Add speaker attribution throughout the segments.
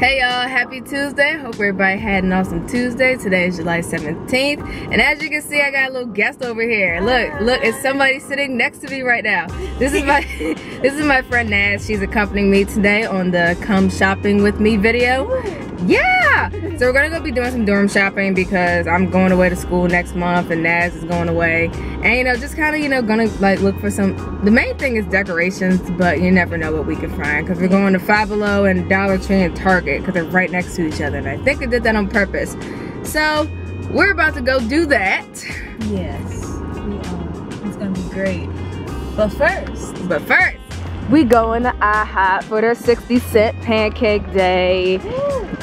Speaker 1: Hey y'all, happy Tuesday. Hope everybody had an awesome Tuesday. Today is July 17th. And as you can see, I got a little guest over here. Look, look, it's somebody sitting next to me right now. This is my this is my friend Naz. She's accompanying me today on the come shopping with me video. Yeah! So we're gonna go be doing some dorm shopping because I'm going away to school next month and Naz is going away. And you know, just kind of, you know, gonna like look for some, the main thing is decorations, but you never know what we can find because we're going to Five Below and Dollar Tree and Target because they're right next to each other. And I think they did that on purpose. So we're about to go do that.
Speaker 2: Yes, we are. It's gonna be great. But first,
Speaker 1: But first, we going to IHOP for their 60 cent pancake day.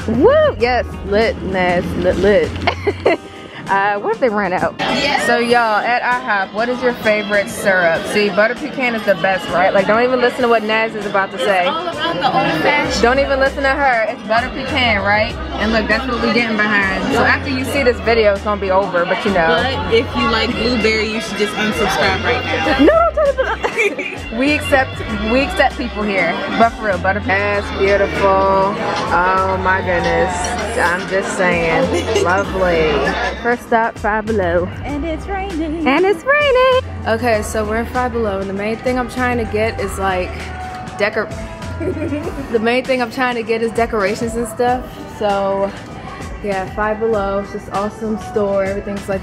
Speaker 1: Woo! Yes, lit, Naz, lit, lit. uh, what if they ran out?
Speaker 2: Yeah.
Speaker 1: So y'all, at IHOP, what is your favorite syrup? See, butter pecan is the best, right? Like, don't even listen to what Naz is about to say.
Speaker 2: all about the old fashioned.
Speaker 1: Don't even listen to her. It's butter pecan, right? And look, that's what we're getting behind. So after you see this video, it's gonna be over, but you know.
Speaker 2: But if you like blueberry, you should just unsubscribe right now.
Speaker 1: No, don't tell me that. we accept we accept people here. But for real, butter That's beautiful. Oh my goodness. I'm just saying. Lovely. First stop, Five Below.
Speaker 2: And it's raining.
Speaker 1: And it's raining. Okay, so we're in Five Below, and the main thing I'm trying to get is like decor. the main thing I'm trying to get is decorations and stuff. So yeah, Five Below. It's just awesome store. Everything's like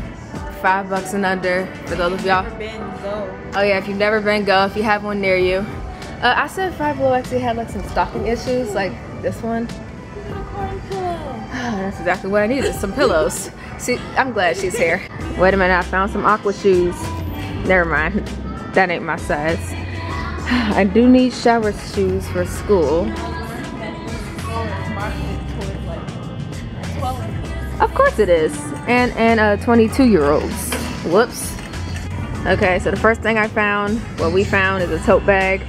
Speaker 1: five bucks and under for those of y'all. Oh yeah, if you've never been, go if you have one near you. Uh, I said Five Below actually had like some stocking issues, like this one. That's exactly what I needed, some pillows. See, I'm glad she's here. Wait a minute, I found some aqua shoes. Never mind, that ain't my size. I do need shower shoes for school. Of course it is. And and uh 22 year olds. Whoops. Okay, so the first thing I found, what we found is a tote bag.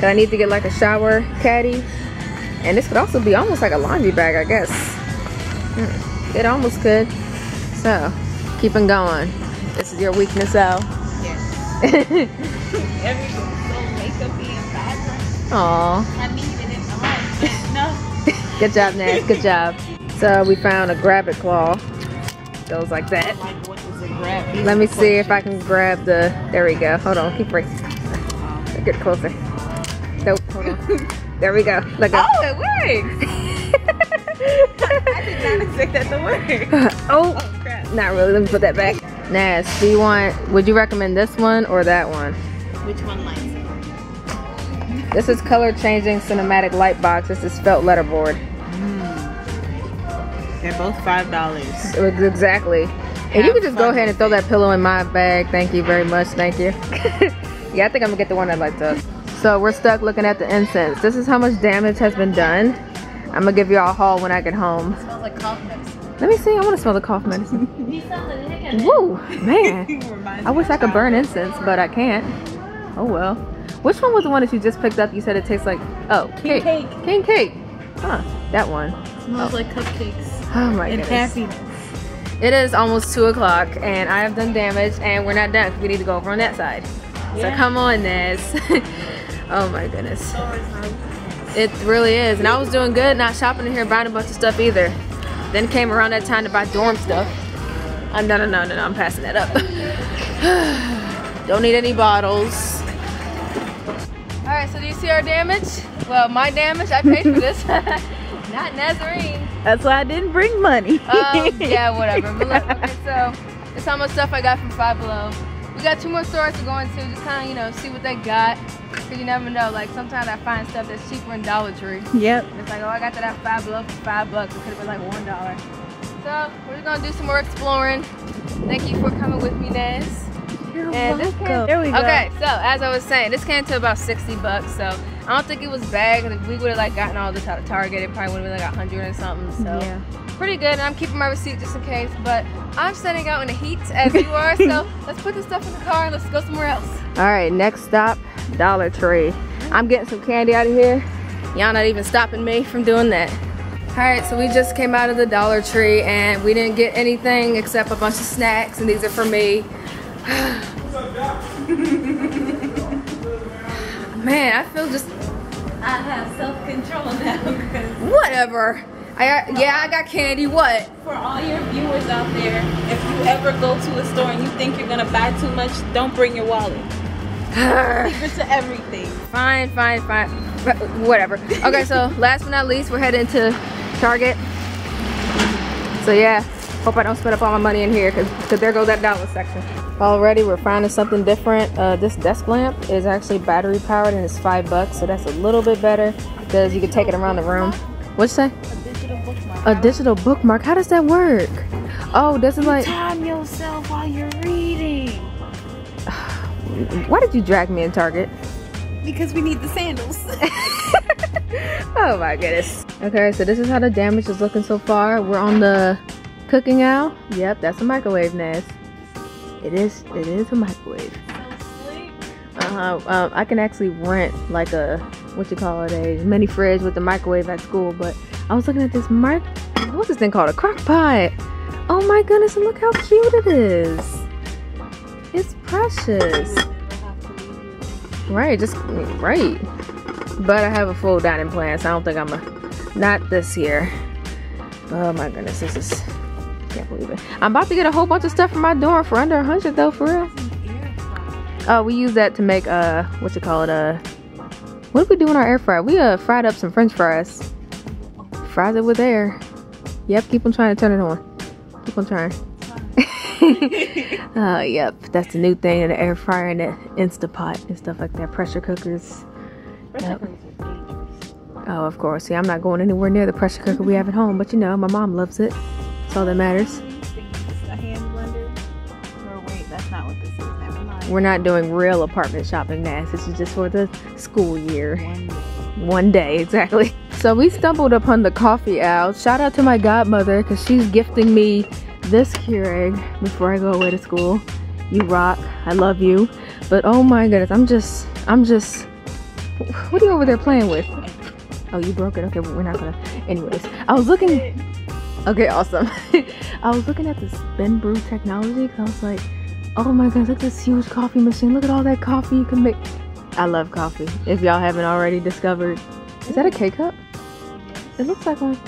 Speaker 1: That I need to get like a shower caddy. And this could also be almost like a laundry bag, I guess. Hmm, It almost could. So, keeping going. This is your weakness, Al.
Speaker 2: Yes. Everything's so makeupy and.
Speaker 1: Aw.
Speaker 2: I need it in my life. No.
Speaker 1: Good job, Naz. Good job. So we found a grab it claw. Goes like that.
Speaker 2: Like, what does it grab? These
Speaker 1: Let me see if I can grab the. There we go. Hold on. Keep racing. Get closer. Nope. Hold on. There we go. Look up.
Speaker 2: Oh, it works. I did not expect that to work.
Speaker 1: oh,
Speaker 2: Oh, crap.
Speaker 1: not really. Let me put that back. Naz, do you want? Would you recommend this one or that one?
Speaker 2: Which one lights it?
Speaker 1: This is color changing cinematic light box. This is felt letterboard.
Speaker 2: They're both five dollars.
Speaker 1: It was exactly. And you can just go ahead and throw that pillow in my bag. Thank you very much. Thank you. yeah, I think I'm gonna get the one I like to. So we're stuck looking at the incense. This is how much damage has been done. I'm gonna give y'all a haul when I get home.
Speaker 2: smells like cough medicine.
Speaker 1: Let me see. I want to smell the cough medicine. Woo, man. I wish I could burn incense, but I can't. Oh well. Which one was the one that you just picked up? You said it tastes like oh
Speaker 2: King
Speaker 1: cake.
Speaker 2: cake.
Speaker 1: King cake. Huh. That one.
Speaker 2: Smells like cupcakes
Speaker 1: Oh my
Speaker 2: and
Speaker 1: goodness.
Speaker 2: happiness.
Speaker 1: It is almost two o'clock and I have done damage and we're not done. we need to go over on that side. So come on, Naz. oh my goodness. It really is. And I was doing good, not shopping in here, buying a bunch of stuff either. Then came around that time to buy dorm stuff. Uh, no, no, no, no, no, I'm passing that up. Don't need any bottles. All right, so do you see our damage? Well, my damage, I paid for this. not Nazarene.
Speaker 2: That's why I didn't bring money.
Speaker 1: Um, yeah, whatever. But look, okay, so it's how much stuff I got from Five Below. We got two more stores to go into, just kind of, you know, see what they got. Cause you never know. Like sometimes I find stuff that's cheaper in Dollar Tree.
Speaker 2: Yep.
Speaker 1: It's like, oh, I got that at Five Below for five bucks. It could have been like one dollar. So we're just gonna do some more exploring. Thank you for coming with me, Naz.
Speaker 2: You're
Speaker 1: And this
Speaker 2: welcome.
Speaker 1: came-
Speaker 2: There we go.
Speaker 1: Okay, so as I was saying, this came to about 60 bucks. So I don't think it was bad. 'cause if we would have like gotten all this out of Target, it probably would have been like a hundred or something. So
Speaker 2: Yeah.
Speaker 1: pretty good. And I'm keeping my receipt just in case. But I'm standing out in the heat as you are. so let's put this stuff in the car and let's go somewhere else. All right, next stop, Dollar Tree. I'm getting some candy out of here. Y'all not even stopping me from doing that. All right, so we just came out of the Dollar Tree and we didn't get anything except a bunch of snacks and these are for me. Man, I feel just
Speaker 2: I have self-control now.
Speaker 1: whatever. whatever. I got, yeah, I got candy. What?
Speaker 2: For all your viewers out there, if you ever go to a store and you think you're gonna buy too much, don't bring your wallet. Secret to everything.
Speaker 1: fine, fine, fine. Whatever. Okay, so last but not least, we're heading to Target. So yeah, hope I don't spend up all my money in here because there goes that dollar section. Already, we're finding something different. Uh, this desk lamp is actually battery powered and it's five bucks, so that's a little bit better because you can take it around the room. What'd you say?
Speaker 2: A digital bookmark.
Speaker 1: A digital bookmark. How does that work? Oh, this is like.
Speaker 2: Time yourself while you're reading.
Speaker 1: Why did you drag me in Target?
Speaker 2: Because we need the sandals.
Speaker 1: oh my goodness. Okay, so this is how the damage is looking so far. We're on the cooking owl. Yep, that's a microwave nest. It is. It is a microwave. Uh-huh. Um, I can actually rent like a what you call it a mini fridge with the microwave at school. But I was looking at this mic. What's this thing called? A crock pot. Oh my goodness! And look how cute it is. It's precious. Right, just right. But I have a full dining plan, so I don't think I'm a not this year. Oh my goodness, this is can't believe it. I'm about to get a whole bunch of stuff from my dorm for under a hundred though, for real. Oh, we use that to make uh what you call it uh what did we do in our air fryer? We uh fried up some French fries. Fries it with air. Yep, keep on trying to turn it on. Keep on trying. uh, yep, that's the new thing in the air fryer and the Instapot and stuff like that. Pressure cookers. Yep. Oh, of course. See, I'm not going anywhere near the pressure cooker we have at home, but you know, my mom loves it. That's all that matters. We're not doing real apartment shopping now. This is just for the school year.
Speaker 2: One day.
Speaker 1: One day, exactly. So we stumbled upon the coffee owl. Shout out to my godmother because she's gifting me this Keurig before I go away to school. You rock. I love you. But oh my goodness, I'm just, I'm just, what are you over there playing with? Oh, you broke it. Okay, we're not gonna. Anyways, I was looking. Okay, awesome. I was looking at this Ben Brew technology because I was like, oh my goodness, look at this huge coffee machine. Look at all that coffee you can make. I love coffee. If y'all haven't already discovered, is that a K cup? It looks like one,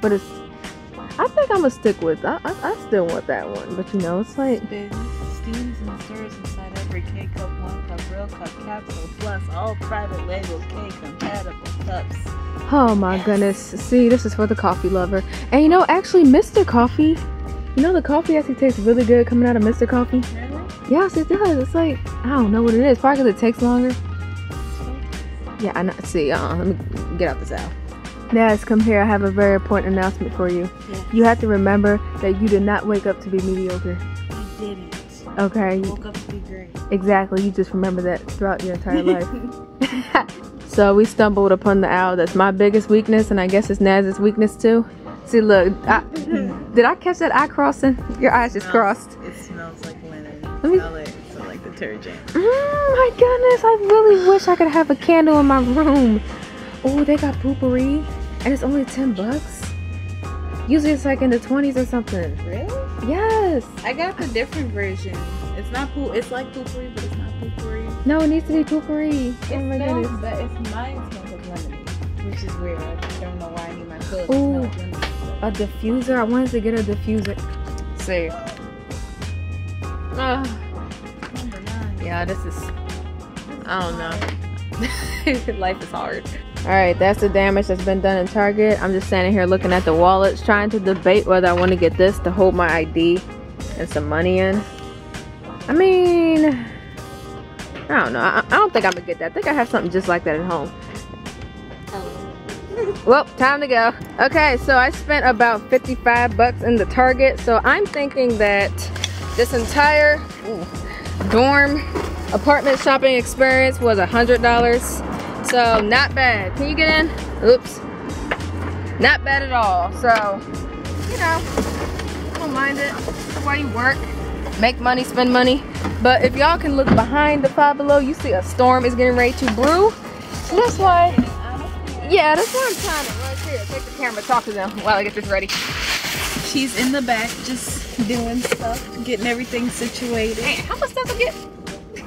Speaker 1: but it's. I think I'm gonna stick with. I, I I still want that one, but you know, it's like
Speaker 2: steams, and stirs inside every K cup, one cup, real cup, capsule, plus all private label K compatible cups.
Speaker 1: Oh my goodness. See, this is for the coffee lover. And you know, actually, Mr. Coffee, you know, the coffee actually tastes really good coming out of Mr. Coffee.
Speaker 2: Really?
Speaker 1: Yes, it does. It's like, I don't know what it is. Probably because it takes longer. Yeah, I know. See, uh, let me get out this out. Yes, come here. I have a very important announcement for you.
Speaker 2: Yes.
Speaker 1: You have to remember that you did not wake up to be mediocre.
Speaker 2: I didn't.
Speaker 1: Okay?
Speaker 2: Woke up to be great.
Speaker 1: Exactly. You just remember that throughout your entire life. so we stumbled upon the owl. That's my biggest weakness, and I guess it's Naz's weakness too. See, look, I, did I catch that eye crossing? Your eyes just crossed.
Speaker 2: It smells like linen.
Speaker 1: Let me-
Speaker 2: Smell it. So like detergent.
Speaker 1: Mm, my goodness, I really wish I could have a candle in my room. Oh, they got Poo-Pourri, and it's only 10 bucks. Usually it's like in the 20s or something.
Speaker 2: Really?
Speaker 1: Yes.
Speaker 2: I got the different version. It's not poo. It's like Poo-Pourri, but it's not Poo-Pourri.
Speaker 1: No, it needs to be Poo-Pourri.
Speaker 2: It
Speaker 1: Oh my
Speaker 2: smells,
Speaker 1: goodness.
Speaker 2: but it's mine smells like lemony, which is weird. I don't know why I need my pillow
Speaker 1: Ooh.
Speaker 2: smell like lemony.
Speaker 1: A diffuser. I wanted to get a diffuser. See. Ah.
Speaker 2: Number nine.
Speaker 1: Yeah, this is. I don't know. Life is hard. All right, that's the damage that's been done in Target. I'm just standing here looking at the wallets, trying to debate whether I want to get this to hold my ID and some money in. I mean, I don't know. I, I don't think I'm gonna get that. I think I have something just like that at home. Oh. Well, time to go. Okay, so I spent about 55 bucks in the Target. So I'm thinking that this entire ooh, dorm apartment shopping experience was a hundred dollars. So not bad. Can you get in? Oops. Not bad at all. So, you know, don't mind it. That's why you work. Make money, spend money. But if y'all can look behind the five below, you see a storm is getting ready to brew. So that's why yeah, that's why I'm trying to right here. Take the camera, talk to them while I get this ready.
Speaker 2: She's in the back just doing stuff, getting everything situated.
Speaker 1: Man, how much stuff I get?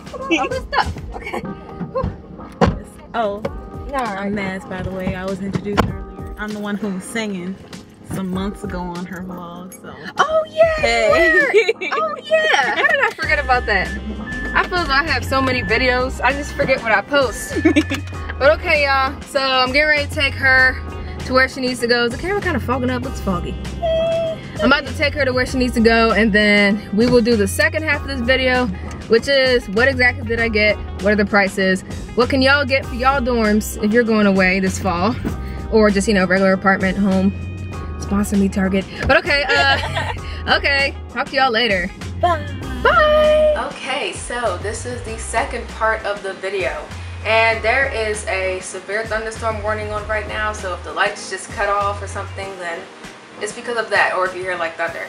Speaker 1: Come on, all this stuff. Okay.
Speaker 2: Oh,
Speaker 1: All
Speaker 2: I'm. Naz, by the way. I was introduced earlier. I'm the one who was singing some months ago on her vlog. So.
Speaker 1: Oh yeah.
Speaker 2: Hey.
Speaker 1: oh yeah. How did I forget about that? I feel like I have so many videos. I just forget what I post. but okay, y'all. So I'm getting ready to take her to where she needs to go. Is the camera kind of fogging up? Looks foggy. Eh. I'm about to take her to where she needs to go and then we will do the second half of this video which is what exactly did I get? What are the prices? What can y'all get for y'all dorms if you're going away this fall? Or just, you know, regular apartment, home. Sponsor me, Target. But okay, uh, okay. Talk to y'all later.
Speaker 2: Bye.
Speaker 1: Bye. Okay, so this is the second part of the video. And there is a severe thunderstorm warning on right now, so if the lights just cut off or something, then it's because of that, or if you hear like thunder.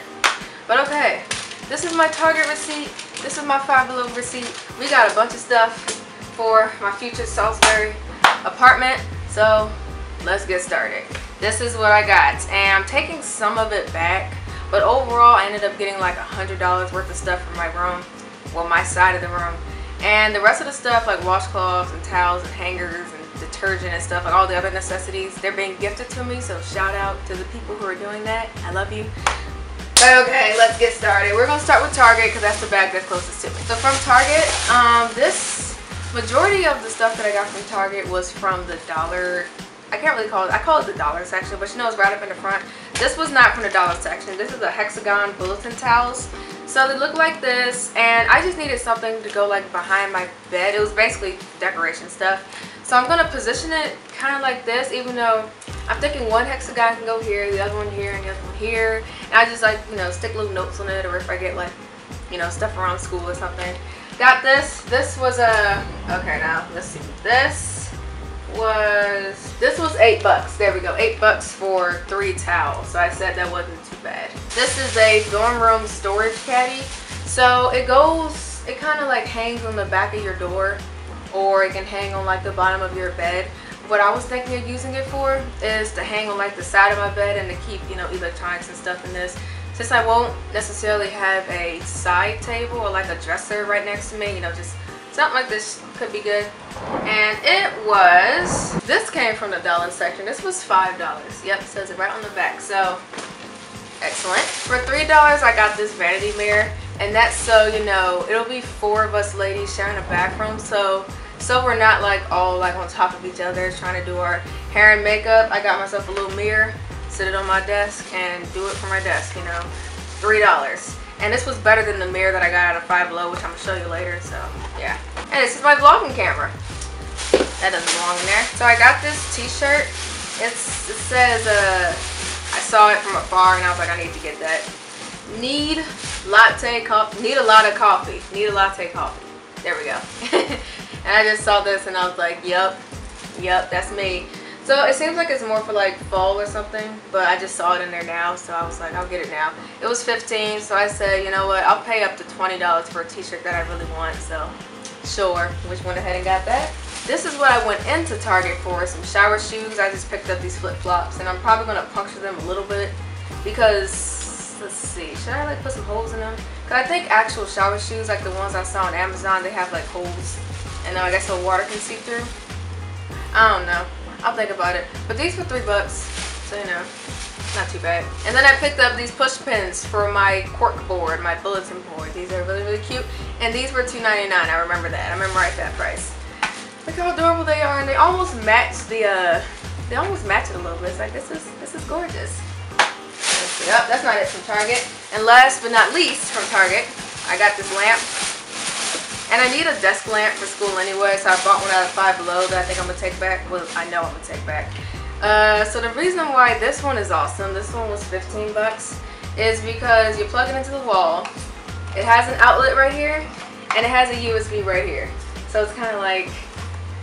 Speaker 1: But okay, this is my Target receipt. This is my Five Below receipt. We got a bunch of stuff for my future Salisbury apartment. So let's get started. This is what I got. And I'm taking some of it back. But overall, I ended up getting like a $100 worth of stuff for my room. Well, my side of the room. And the rest of the stuff like washcloths and towels and hangers and detergent and stuff, like all the other necessities, they're being gifted to me. So shout out to the people who are doing that. I love you. Okay, let's get started. We're gonna start with Target because that's the bag that's closest to me. So from Target, um, this majority of the stuff that I got from Target was from the dollar. I can't really call it. I call it the dollar section, but you know it's right up in the front. This was not from the dollar section. This is a hexagon bulletin towels. So they look like this, and I just needed something to go like behind my bed. It was basically decoration stuff. So I'm gonna position it kind of like this, even though I'm thinking one hexagon can go here, the other one here, and the other one here. And I just like, you know, stick little notes on it, or if I get like, you know, stuff around school or something. Got this. This was a, okay now, let's see. This was, this was eight bucks. There we go, eight bucks for three towels. So I said that wasn't too bad. This is a dorm room storage caddy. So it goes, it kind of like hangs on the back of your door or it can hang on like the bottom of your bed. What I was thinking of using it for is to hang on like the side of my bed and to keep, you know, electronics and stuff in this. Since I won't necessarily have a side table or like a dresser right next to me, you know, just something like this could be good. And it was, this came from the dollar section. This was $5. Yep, says it right on the back. So, excellent. For $3, I got this vanity mirror. And that's so, you know, it'll be four of us ladies sharing a bathroom. So so we're not like all like on top of each other trying to do our hair and makeup. I got myself a little mirror, sit it on my desk and do it for my desk, you know. $3. And this was better than the mirror that I got out of Five Below, which I'm gonna show you later, so yeah. And this is my vlogging camera. That doesn't belong in there. So I got this t-shirt. It's it says uh I saw it from afar and I was like I need to get that. Need latte coffee. Need a lot of coffee. Need a latte coffee. There we go. And I just saw this and I was like, yep, yep, that's me. So it seems like it's more for like fall or something, but I just saw it in there now, so I was like, I'll get it now. It was 15 so I said, you know what, I'll pay up to $20 for a t-shirt that I really want, so sure, which went ahead and got that. This is what I went into Target for, some shower shoes. I just picked up these flip-flops, and I'm probably going to puncture them a little bit because, let's see, should I like put some holes in them? Because I think actual shower shoes, like the ones I saw on Amazon, they have like holes and then I guess the water can seep through. I don't know. I'll think about it. But these were three bucks, so you know, not too bad. And then I picked up these push pins for my cork board, my bulletin board. These are really, really cute. And these were $2.99. I remember that. I remember right that price. Look how adorable they are, and they almost match the. uh They almost match it a little bit. It's like this is this is gorgeous. Yep, that's not it from Target. And last but not least from Target, I got this lamp and I need a desk lamp for school anyway, so I bought one out of Five Below that I think I'm to take back. Well, I know I'm to take back. Uh, so the reason why this one is awesome, this one was 15 bucks, is because you plug it into the wall. It has an outlet right here, and it has a USB right here. So it's kind of like,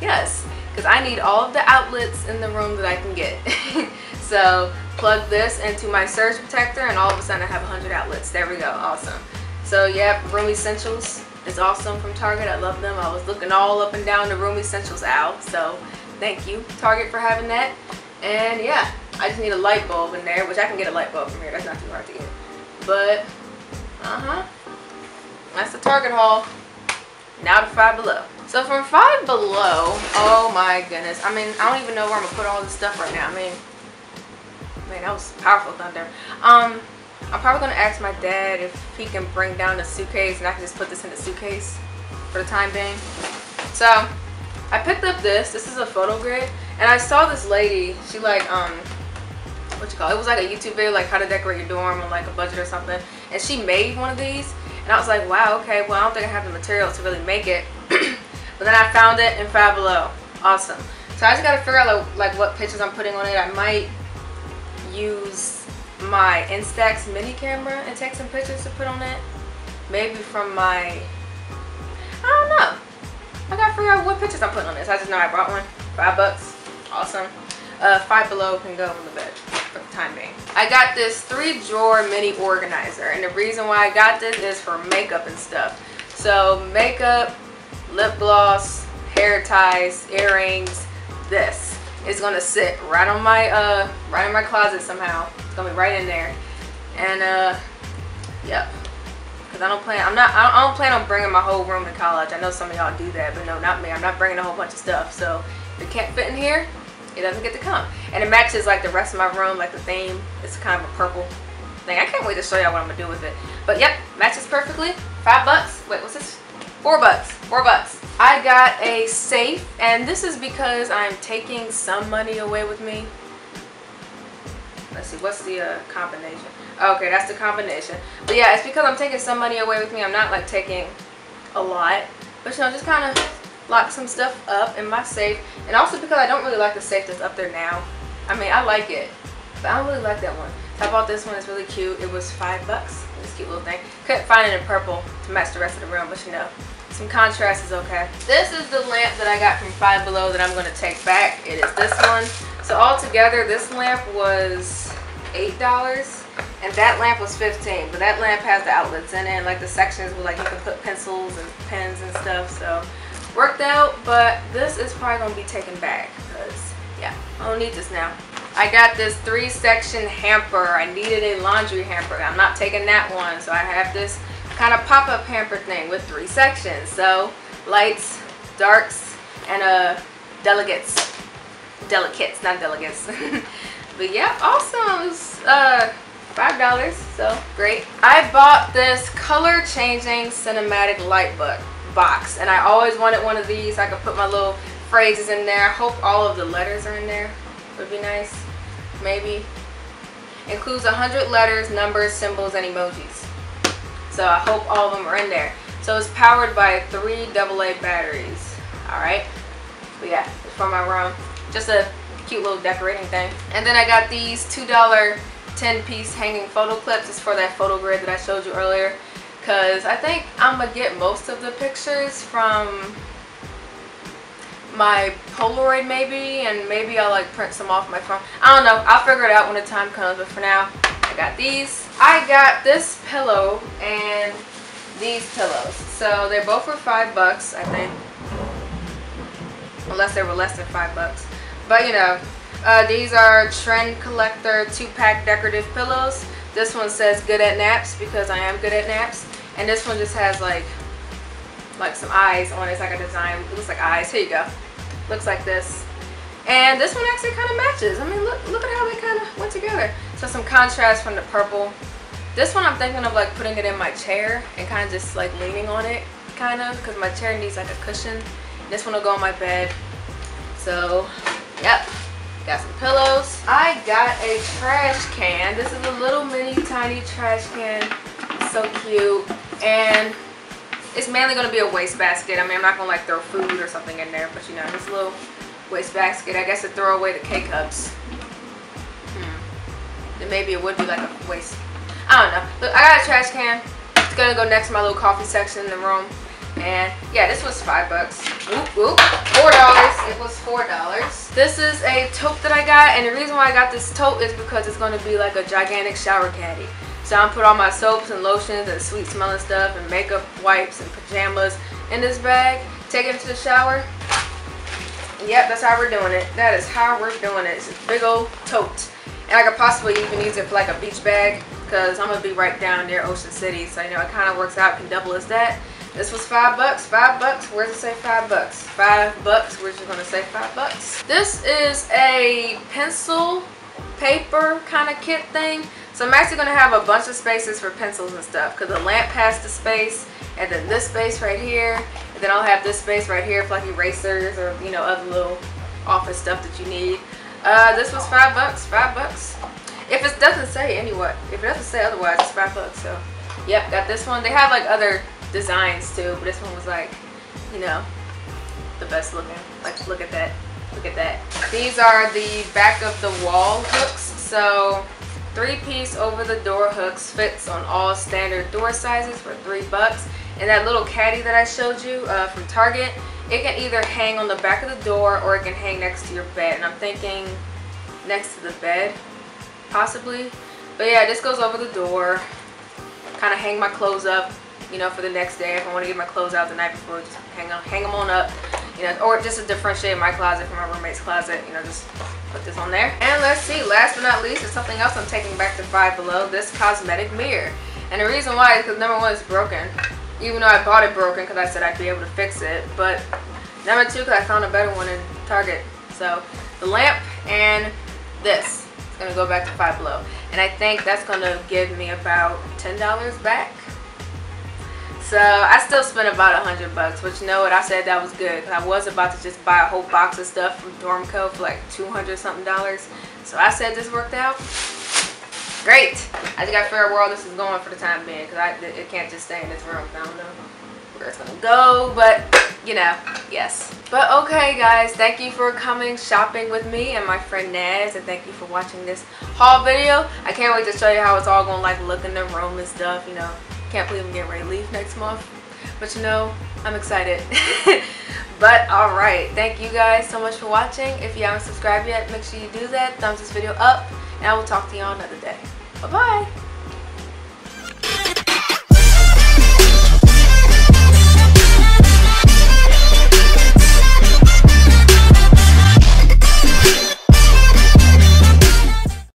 Speaker 1: yes, because I need all of the outlets in the room that I can get. so plug this into my surge protector, and all of a sudden I have 100 outlets. There we go, awesome. So yeah, Room Essentials is awesome from Target. I love them. I was looking all up and down the Room Essentials aisle. So thank you, Target, for having that. And yeah, I just need a light bulb in there, which I can get a light bulb from here. That's not too hard to get. But, uh-huh. That's the Target haul. Now to Five Below. So from Five Below, oh my goodness. I mean, I don't even know where I'm going to put all this stuff right now. I mean, Man, that was powerful thunder. Um, I'm probably gonna ask my dad if he can bring down the suitcase and I can just put this in the suitcase for the time being. So I picked up this. This is a photo grid, and I saw this lady. She like um, what you call it? It was like a YouTube video, like how to decorate your dorm on like a budget or something. And she made one of these, and I was like, wow, okay. Well, I don't think I have the materials to really make it. but then I found it in Five Below. Awesome. So I just gotta figure out like, like what pictures I'm putting on it. I might use my Instax mini camera and take some pictures to put on it. Maybe from my, I don't know. I gotta figure out what pictures I'm putting on this. I just know I brought one. Five bucks. Awesome. Uh, five below can go on the bed for the time being. I got this three drawer mini organizer and the reason why I got this is for makeup and stuff. So makeup, lip gloss, hair ties, earrings, this is gonna sit right on my uh right in my closet somehow. Gonna be right in there. And uh yep. Cause I don't plan I'm not I don't plan on bringing my whole room to college. I know some of y'all do that, but no, not me. I'm not bringing a whole bunch of stuff. So if it can't fit in here, it doesn't get to come. And it matches like the rest of my room, like the theme. It's kind of a purple thing. I can't wait to show y'all what I'm gonna do with it. But yep, matches perfectly. Five bucks. Wait, what's this? Four bucks. Four bucks. I got a safe, and this is because I'm taking some money away with me. Let's see, what's the uh, combination? Okay, that's the combination. But yeah, it's because I'm taking some money away with me. I'm not like taking a lot, but you know, just kind of lock some stuff up in my safe. And also because I don't really like the safe that's up there now. I mean, I like it, but I don't really like that one. So I bought this one. It's really cute. It was five bucks. This cute little thing. Couldn't find it in purple to match the rest of the room, but you know, some contrast is okay. This is the lamp that I got from Five Below that I'm going to take back. It is this one. So altogether, this lamp was $8 and that lamp was 15 but that lamp has the outlets in it and like the sections where like you can put pencils and pens and stuff so worked out but this is probably gonna be taken back because yeah I don't need this now I got this three section hamper I needed a laundry hamper I'm not taking that one so I have this kind of pop-up hamper thing with three sections. So lights, darks, and uh, delegates. Delicates, not delegates. but yeah, awesome. uh, five dollars, so great. I bought this color changing cinematic light book box, and I always wanted one of these. I could put my little phrases in there. I hope all of the letters are in there. Would be nice. Maybe. Includes 100 letters, numbers, symbols, and emojis. So I hope all of them are in there. So it's powered by three AA batteries. Alright. But yeah, it's for my room. Just a cute little decorating thing. And then I got these $2 10 piece hanging photo clips. It's for that photo grid that I showed you earlier. Because I think I'm to get most of the pictures from my Polaroid maybe. And maybe I'll like print some off my phone. I don't know. I'll figure it out when the time comes. But for now, I got these. I got this pillow and these pillows. So they're both were five bucks, I think. Unless they were less than five bucks. But you know, uh, these are Trend Collector two-pack decorative pillows. This one says good at naps because I am good at naps. And this one just has like like some eyes on it. It's like a design. It looks like eyes. Here you go. Looks like this. And this one actually kind of matches. I mean, look, look at how they kind of went together. So some contrast from the purple. This one I'm thinking of like putting it in my chair and kind of just like leaning on it, kind of, because my chair needs like a cushion. This one will go on my bed. So, yep. Got some pillows. I got a trash can. This is a little mini tiny trash can. So cute. And it's mainly going to be a waste basket. I mean, I'm not going to like throw food or something in there, but you know, this little waste basket. I guess to throw away the K-cups. Hmm. Then maybe it would be like a waste. I don't know. Look, I got a trash can. It's gonna go next to my little coffee section in the room. And yeah, this was five bucks. Oop, oop. Four dollars. It was four dollars. This is a tote that I got, and the reason why I got this tote is because it's gonna be like a gigantic shower caddy. So I'm put all my soaps and lotions and sweet smelling stuff and makeup wipes and pajamas in this bag. Take it to the shower. Yep, that's how we're doing it. That is how we're doing it. It's a big old tote. And I could possibly even use it for like a beach bag because I'm going to be right down near Ocean City. So, you know, it kind of works out, can double as that. This was five bucks. Five bucks. Where does it say five bucks? Five bucks. We're just going to say five bucks. This is a pencil paper kind of kit thing. So I'm actually to have a bunch of spaces for pencils and stuff because the lamp has the space and then this space right here and then I'll have this space right here for like erasers or you know other little office stuff that you need. Uh, this was five bucks, five bucks. If it doesn't say anyway, if it doesn't say otherwise, it's five bucks. So, yep, got this one. They have like other designs too, but this one was like, you know, the best looking. Like, look at that. Look at that. These are the back of the wall hooks. So, three piece over the door hooks fits on all standard door sizes for three bucks. And that little caddy that I showed you uh, from Target, it can either hang on the back of the door or it can hang next to your bed. And I'm thinking next to the bed, possibly. But yeah, this goes over the door. Kind of hang my clothes up, you know, for the next day. If I want to get my clothes out the night before, just hang, on, hang them on up. You know, or just to differentiate my closet from my roommate's closet. You know, just put this on there. And let's see, last but not least is something else I'm taking back to Five Below. This cosmetic mirror. And the reason why is because number one, it's broken. Even though I bought it broken because I said I'd be able to fix it. But number two, because I found a better one in Target. So the lamp and this is going to go back to Five Below. And I think that's going to give me about $10 back so I still spent about a hundred bucks, but you know what? I said that was good I was about to just buy a whole box of stuff from Dormco for like 200 something dollars. So I said this worked out. Great. I just got where all this is going for the time being because it can't just stay in this room. I don't know where it's to go, but you know, yes. But okay guys, thank you for coming shopping with me and my friend Naz and thank you for watching this haul video. I can't wait to show you how it's all going to like look in the room and stuff, you know. Can't believe I'm getting ready to leave next month. But you know, I'm excited. but alright, thank you guys so much for watching. If you haven't subscribed yet, make sure you do that. Thumbs this video up. And I will talk to you on another day. Bye-bye.